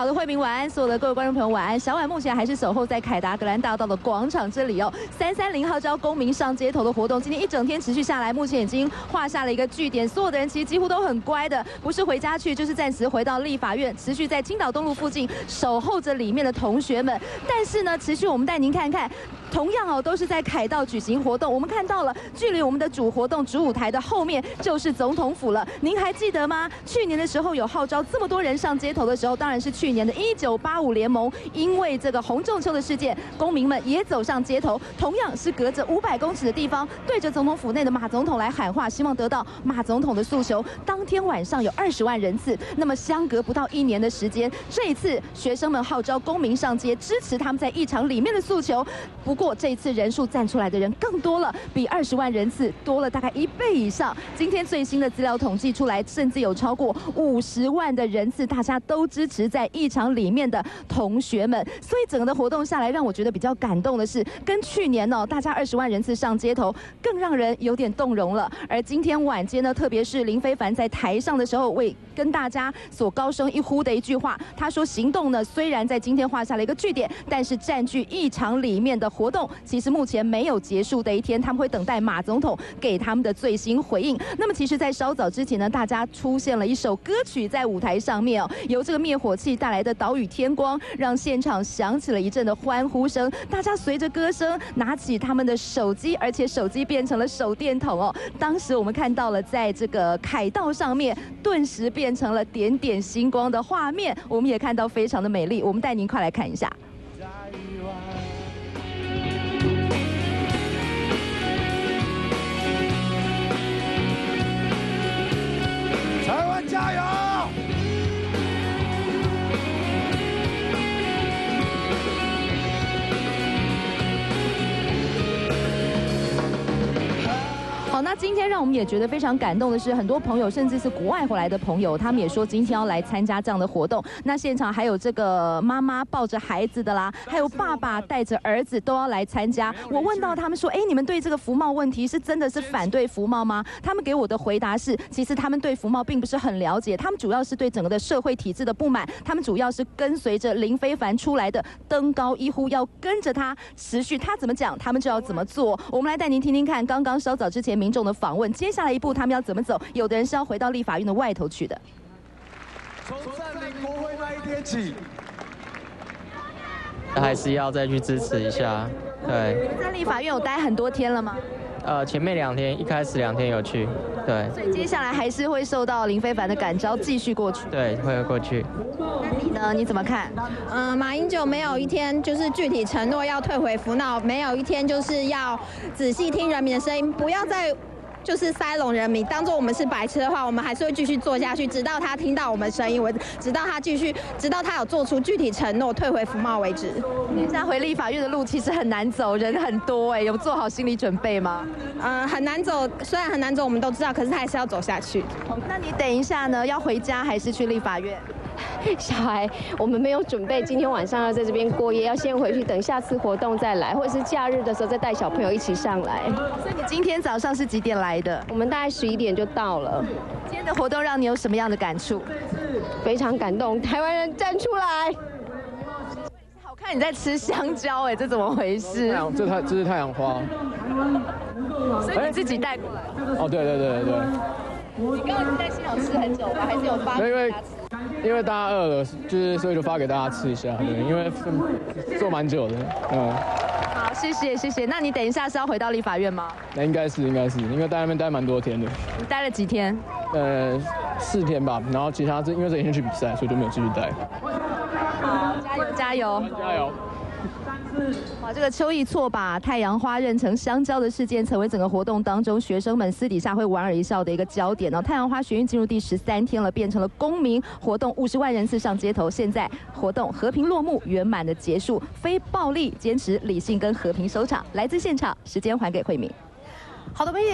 好的，惠明晚安，所有的各位观众朋友晚安。小婉目前还是守候在凯达格兰大道的广场这里哦。三三零号召公民上街头的活动，今天一整天持续下来，目前已经画下了一个句点。所有的人其实几乎都很乖的，不是回家去，就是暂时回到立法院，持续在青岛东路附近守候着里面的同学们。但是呢，持续我们带您看看。同样哦，都是在凯道举行活动。我们看到了，距离我们的主活动主舞台的后面就是总统府了。您还记得吗？去年的时候有号召这么多人上街头的时候，当然是去年的一九八五联盟，因为这个洪仲秋的事件，公民们也走上街头，同样是隔着五百公尺的地方，对着总统府内的马总统来喊话，希望得到马总统的诉求。当天晚上有二十万人次，那么相隔不到一年的时间，这一次学生们号召公民上街，支持他们在议场里面的诉求。不过这次人数站出来的人更多了，比二十万人次多了大概一倍以上。今天最新的资料统计出来，甚至有超过五十万的人次，大家都支持在一场里面的同学们。所以整个的活动下来，让我觉得比较感动的是，跟去年哦，大家二十万人次上街头，更让人有点动容了。而今天晚间呢，特别是林非凡在台上的时候，为跟大家所高声一呼的一句话，他说：“行动呢，虽然在今天画下了一个句点，但是占据议场里面的活动。”其实目前没有结束的一天，他们会等待马总统给他们的最新回应。那么，其实，在稍早之前呢，大家出现了一首歌曲在舞台上面哦，由这个灭火器带来的岛屿天光，让现场响起了一阵的欢呼声。大家随着歌声拿起他们的手机，而且手机变成了手电筒哦。当时我们看到了，在这个凯道上面，顿时变成了点点星光的画面，我们也看到非常的美丽。我们带您快来看一下。今天让我们也觉得非常感动的是，很多朋友甚至是国外回来的朋友，他们也说今天要来参加这样的活动。那现场还有这个妈妈抱着孩子的啦，还有爸爸带着儿子都要来参加。我问到他们说，哎，你们对这个服贸问题是真的是反对服贸吗？他们给我的回答是，其实他们对服贸并不是很了解，他们主要是对整个的社会体制的不满，他们主要是跟随着林非凡出来的登高一呼，要跟着他持续他怎么讲，他们就要怎么做。我们来带您听听看，刚刚稍早之前民。众的访问，接下来一步他们要怎么走？有的人是要回到立法院的外头去的。从占领国会那一天起，还是要再去支持一下。对。在立法院有待很多天了吗？呃，前面两天，一开始两天有去。对。所以接下来还是会受到林非凡的感召，继续过去。对，会过去。那你呢？你怎么看？嗯，马英九没有一天就是具体承诺要退回福闹，没有一天就是要仔细听人民的声音，不要再。就是塞隆人民，当做我们是白痴的话，我们还是会继续做下去，直到他听到我们声音，我直到他继续，直到他有做出具体承诺退回福茂为止。现在回立法院的路其实很难走，人很多哎，有做好心理准备吗？嗯，很难走，虽然很难走，我们都知道，可是他还是要走下去。那你等一下呢？要回家还是去立法院？小孩，我们没有准备，今天晚上要在这边过夜，要先回去，等下次活动再来，或者是假日的时候再带小朋友一起上来。所以你今天早上是几点来的？我们大概十一点就到了。今天的活动让你有什么样的感触？非常感动，台湾人站出来。好看你在吃香蕉哎，这怎么回事？这太这是太阳花。所以你自己带过来？哦，对对对对对。你刚刚在现场吃很久吗？还是有发？因为因为大家饿了，就是所以就发给大家吃一下。对，因为做蛮久的，嗯。好，谢谢谢谢。那你等一下是要回到立法院吗？那应该是应该是，因为在那边待蛮多天的。你待了几天？呃，四天吧。然后其他这因为这几天去比赛，所以就没有继续待。好，加油加油加油！哇，这个秋意错把太阳花认成香蕉的事件，成为整个活动当中学生们私底下会莞尔一笑的一个焦点呢。太阳花学运进入第十三天了，变成了公民活动，五十万人次上街头。现在活动和平落幕，圆满的结束，非暴力，坚持理性跟和平收场。来自现场，时间还给慧敏。好的，薇娅。